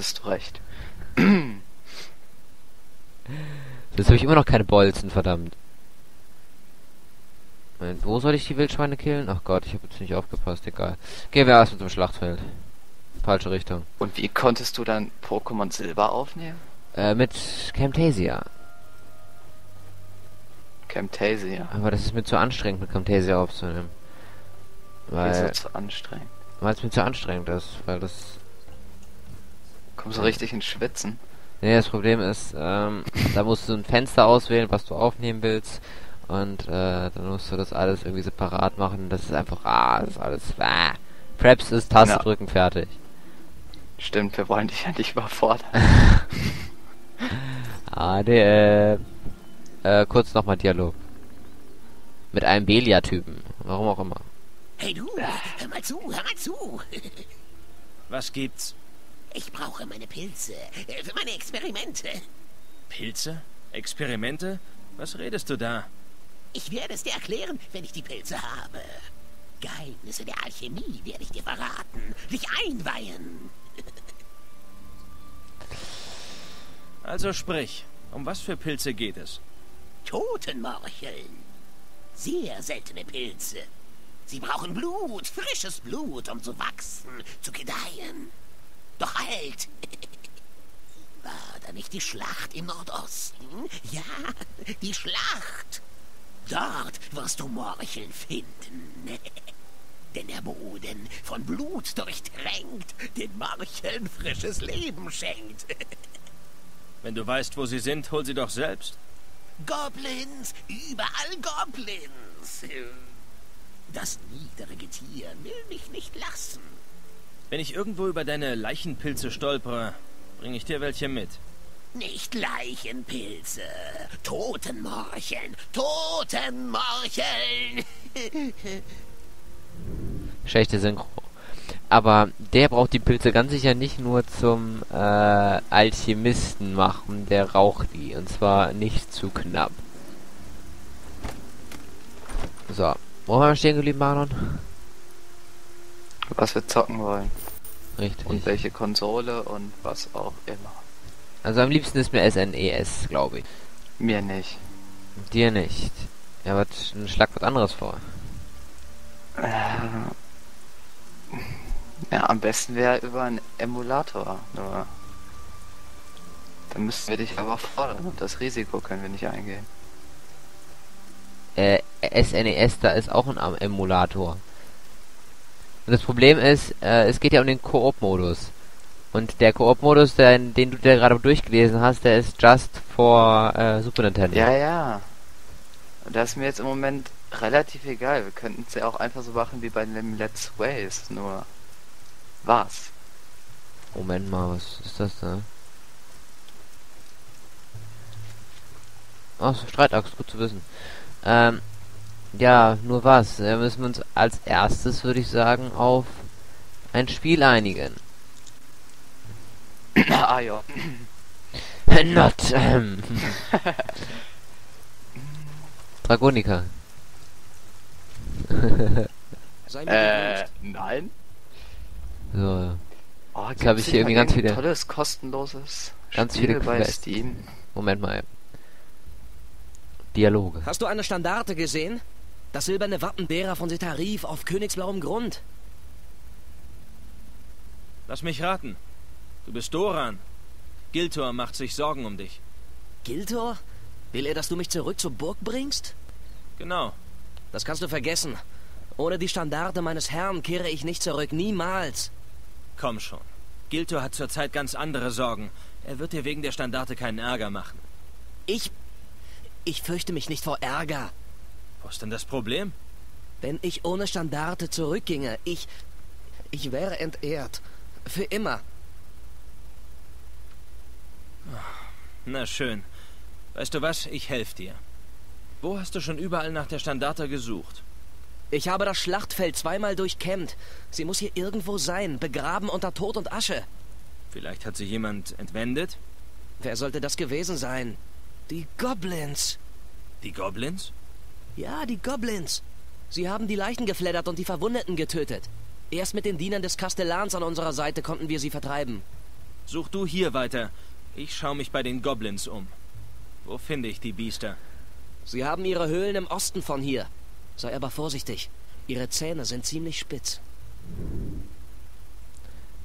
Hast du recht. Jetzt habe ich immer noch keine Bolzen, verdammt. Moment, wo soll ich die Wildschweine killen? Ach Gott, ich habe jetzt nicht aufgepasst, egal. Gehen wir erstmal zum Schlachtfeld. Falsche Richtung. Und wie konntest du dann Pokémon Silber aufnehmen? Äh, mit Camtasia. Camtasia. Aber das ist mir zu anstrengend, mit Camtasia aufzunehmen. Wieso Weil zu anstrengend? weil es mir zu anstrengend ist, weil das... Kommst du richtig ins Schwitzen? Nee, das Problem ist, ähm, da musst du ein Fenster auswählen, was du aufnehmen willst. Und äh, dann musst du das alles irgendwie separat machen. Das ist einfach, ah, das ist alles, ah. Preps ist Taste Ja. drücken, fertig. Stimmt, wir wollen dich ja nicht überfordern. Ah, äh, äh, kurz nochmal Dialog. Mit einem Belia-Typen. Warum auch immer. Hey du, hör mal zu, hör mal zu. Was gibt's? Ich brauche meine Pilze äh, für meine Experimente. Pilze? Experimente? Was redest du da? Ich werde es dir erklären, wenn ich die Pilze habe. Geheimnisse der Alchemie werde ich dir verraten, dich einweihen. Also sprich, um was für Pilze geht es? Totenmorcheln. Sehr seltene Pilze. Sie brauchen Blut, frisches Blut, um zu wachsen, zu gedeihen. Doch halt! War da nicht die Schlacht im Nordosten? Ja, die Schlacht. Dort wirst du Morcheln finden. Denn der Boden von Blut durchtränkt, den Morcheln frisches Leben schenkt. Wenn du weißt, wo sie sind, hol sie doch selbst. Goblins, überall Goblins. Das niedrige Tier will mich nicht lassen. Wenn ich irgendwo über deine Leichenpilze stolpere, bringe ich dir welche mit. Nicht Leichenpilze, Totenmorcheln, Totenmorcheln. Schlechte Synchro. Aber der braucht die Pilze ganz sicher nicht nur zum äh, Alchemisten machen, der raucht die. Und zwar nicht zu knapp. So. Wo haben wir stehen geblieben, Marlon? Was wir zocken wollen. Richtig. Und welche Konsole und was auch immer. Also am liebsten ist mir SNES, glaube ich. Mir nicht. Dir nicht. Ja, was ein Schlag was anderes vor. Äh, ja, am besten wäre über einen Emulator. Nur. Dann müssten wir dich aber fordern und das Risiko können wir nicht eingehen. Äh, SNES, da ist auch ein Emulator. Und das Problem ist, äh, es geht ja um den Koop-Modus. Und der Koop-Modus, den, den du dir gerade durchgelesen hast, der ist just for äh, Super Nintendo. Ja, ja. Und das ist mir jetzt im Moment relativ egal. Wir könnten es ja auch einfach so machen wie bei dem Let's Ways. Nur was? Moment mal, was ist das da? Ach, so, Streitachs, gut zu wissen. Ähm, ja, nur was? Da müssen wir uns als erstes, würde ich sagen, auf ein Spiel einigen. ah ja. Not, ähm. Dragonica. Äh, nein. So, Oh, Jetzt habe ich hier irgendwie ganz viele- tolles kostenloses ganz Spiel viele bei Quests. Steam. Moment mal. Dialoge. Hast du eine Standarte gesehen? Das silberne Wappen derer von Setarif auf königsblauem Grund. Lass mich raten. Du bist Doran. Giltor macht sich Sorgen um dich. Giltor? Will er, dass du mich zurück zur Burg bringst? Genau. Das kannst du vergessen. Ohne die Standarte meines Herrn kehre ich nicht zurück. Niemals. Komm schon. Giltor hat zurzeit ganz andere Sorgen. Er wird dir wegen der Standarte keinen Ärger machen. Ich. Ich fürchte mich nicht vor Ärger. Wo ist denn das Problem? Wenn ich ohne Standarte zurückginge, ich. Ich wäre entehrt. Für immer. Na schön. Weißt du was? Ich helfe dir. Wo hast du schon überall nach der Standarte gesucht? Ich habe das Schlachtfeld zweimal durchkämmt. Sie muss hier irgendwo sein, begraben unter Tod und Asche. Vielleicht hat sie jemand entwendet? Wer sollte das gewesen sein? Die Goblins. Die Goblins? Ja, die Goblins. Sie haben die Leichen gefleddert und die Verwundeten getötet. Erst mit den Dienern des Kastellans an unserer Seite konnten wir sie vertreiben. Such du hier weiter. Ich schaue mich bei den Goblins um. Wo finde ich die Biester? Sie haben ihre Höhlen im Osten von hier. Sei aber vorsichtig. Ihre Zähne sind ziemlich spitz.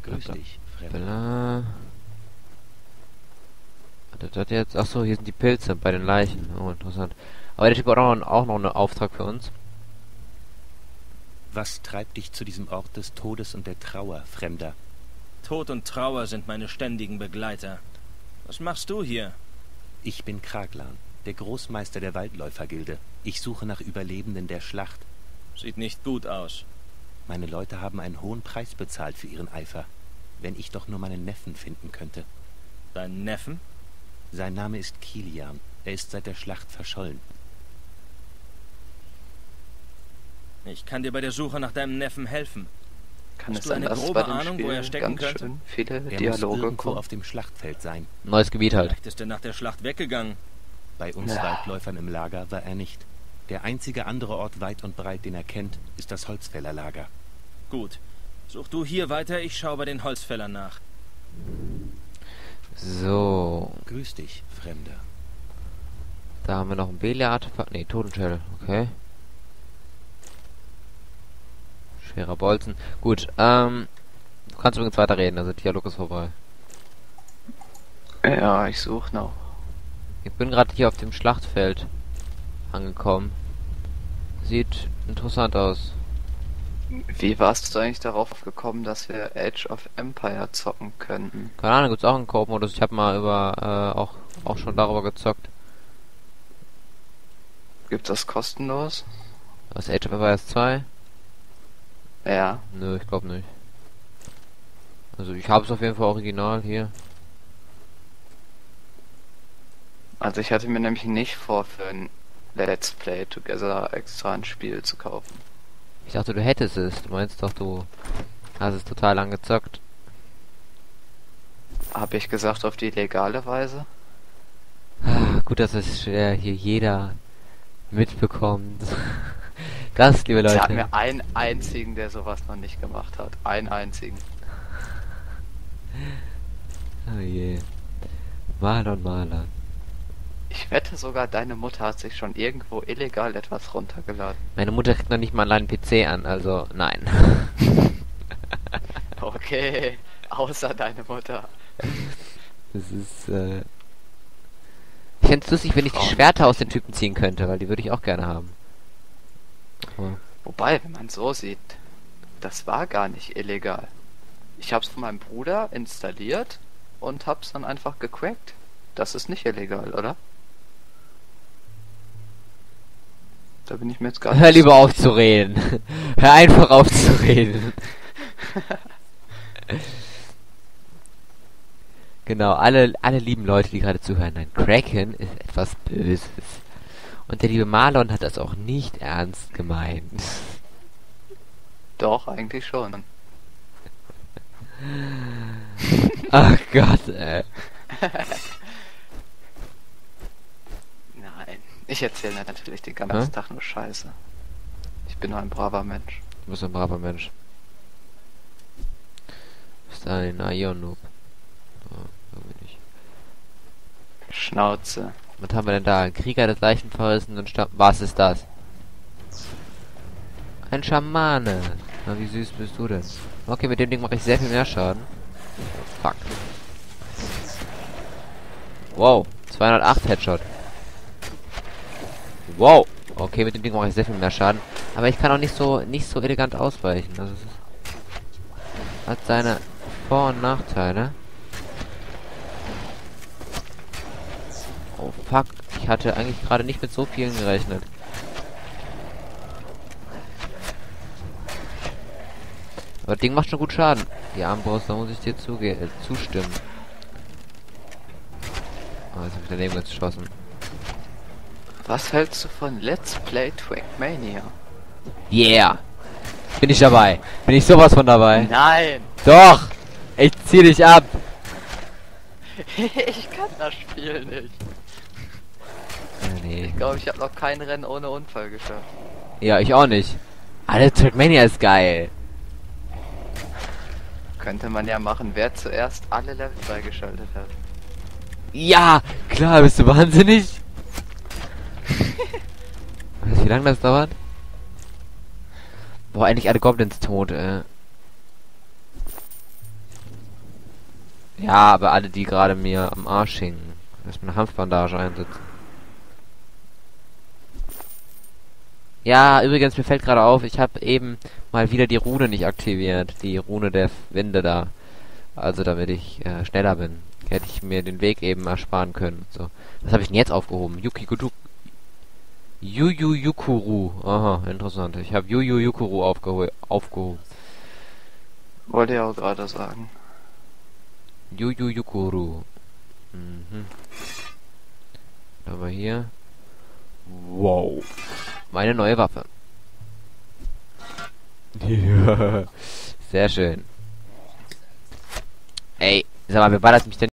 Grüß dich, Fremder. Ist das jetzt? Achso, hier sind die Pilze bei den Leichen. Oh, interessant. Aber der Typ hat auch noch, auch noch einen Auftrag für uns. Was treibt dich zu diesem Ort des Todes und der Trauer, Fremder? Tod und Trauer sind meine ständigen Begleiter. Was machst du hier? Ich bin Kraglan, der Großmeister der Waldläufergilde. Ich suche nach Überlebenden der Schlacht. Sieht nicht gut aus. Meine Leute haben einen hohen Preis bezahlt für ihren Eifer. Wenn ich doch nur meinen Neffen finden könnte. Deinen Neffen? Sein Name ist Kilian. Er ist seit der Schlacht verschollen. Ich kann dir bei der Suche nach deinem Neffen helfen. Kann Hast es du sein, eine dass bei dem Ahnung, wo Spiel er stecken ganz könnte? schön viele Er Dialoge kommen? auf dem Schlachtfeld sein. Neues Gebiet halt. Vielleicht ist er nach der Schlacht weggegangen. Bei uns Ja. Waldläufern im Lager war er nicht. Der einzige andere Ort weit und breit, den er kennt, ist das Holzfällerlager. Gut. Such du hier weiter, ich schaue bei den Holzfällern nach. So. Grüß dich, Fremder. Da haben wir noch ein Belia-Artefakt. Ne, Totenschädel. Okay. Schwerer Bolzen. Gut, ähm. Du kannst übrigens weiterreden, also Dialog ist vorbei. Ja, ich suche noch. Ich bin gerade hier auf dem Schlachtfeld angekommen. Sieht interessant aus. Wie warst du eigentlich darauf gekommen, dass wir Age of Empire zocken könnten? Keine Ahnung, gibt's auch einen Koop-Modus. Ich habe mal über äh, auch auch schon darüber gezockt. Gibt das kostenlos? Was Age of Empires 2? Ja. Nö, ich glaube nicht. Also ich habe es auf jeden Fall original hier. Also ich hatte mir nämlich nicht vor, für ein Let's Play Together extra ein Spiel zu kaufen. Ich dachte, du hättest es. Du meinst doch, du hast es total lang gezockt. Habe ich gesagt, auf die legale Weise? Ah, gut, dass es schwer hier jeder mitbekommt. Das, liebe Sie hat Leute. mir einen einzigen, der sowas noch nicht gemacht hat. Einen einzigen. Oh je. Marlon, Marlon. Ich wette sogar, deine Mutter hat sich schon irgendwo illegal etwas runtergeladen. Meine Mutter kriegt noch nicht mal einen kleinen PC an, also nein. Okay, außer deine Mutter. Das ist, äh... Ich fände es lustig, wenn ich die Frauen. Schwerter aus den Typen ziehen könnte, weil die würde ich auch gerne haben. Wobei, wenn man so sieht, das war gar nicht illegal. Ich hab's von meinem Bruder installiert und hab's dann einfach gecrackt. Das ist nicht illegal, oder? Da bin ich mir jetzt gar Hör nicht lieber so auf zu reden. Hör einfach auf zu reden. genau, alle, alle lieben Leute, die gerade zuhören. Nein, Kraken ist etwas Böses. Und der liebe Marlon hat das auch nicht ernst gemeint. Doch, eigentlich schon. Ach Gott, ey. Nein, ich erzähle natürlich den ganzen Hä? Tag nur Scheiße. Ich bin nur ein braver Mensch. Du bist ein braver Mensch. Du bist ein Ion-Noob. Oh. Schnauze. Was haben wir denn da? Ein Krieger des Leichenverrissen und Stamm... Was ist das? Ein Schamane. Na, wie süß bist du denn? Okay, mit dem Ding mache ich sehr viel mehr Schaden. Fuck. Wow, 208 Headshot. Wow. Okay, mit dem Ding mache ich sehr viel mehr Schaden. Aber ich kann auch nicht so nicht so elegant ausweichen. Also ist, hat seine Vor- und Nachteile. Oh fuck, ich hatte eigentlich gerade nicht mit so vielen gerechnet. Aber das Ding macht schon gut Schaden. Die Armbrust, da muss ich dir zuge äh, zustimmen. Oh, jetzt hab ich daneben geschossen. Was hältst du von Let's Play Trackmania? Yeah! Bin ich dabei. Bin ich sowas von dabei. Nein! Doch! Ich zieh dich ab! ich kann das Spiel nicht. Nee. Ich glaube, ich habe noch kein Rennen ohne Unfall geschafft. Ja, ich auch nicht. Alter, Trackmania ist geil. Könnte man ja machen, wer zuerst alle Level freigeschaltet hat. Ja, klar, bist du wahnsinnig? weißt du, wie lange das dauert? Boah, endlich alle Goblins tot, äh. Ja, aber alle, die gerade mir am Arsch hingen. Lass mir eine Hanfbandage einsetzen. Ja, übrigens, mir fällt gerade auf, ich habe eben mal wieder die Rune nicht aktiviert. Die Rune der Winde da. Also damit ich äh, schneller bin. Hätte ich mir den Weg eben ersparen können. So. Was habe ich denn jetzt aufgehoben? Yukikudu. Yuyu Yukuru. Aha, interessant. Ich habe Yuyu Yukuru aufgeho aufgehoben. Wollte ja auch gerade sagen. Yuyu Yukuru. Mhm. Aber hier. Wow. Meine neue Waffe. Sehr schön. Ey, sag mal, wer war das mich denn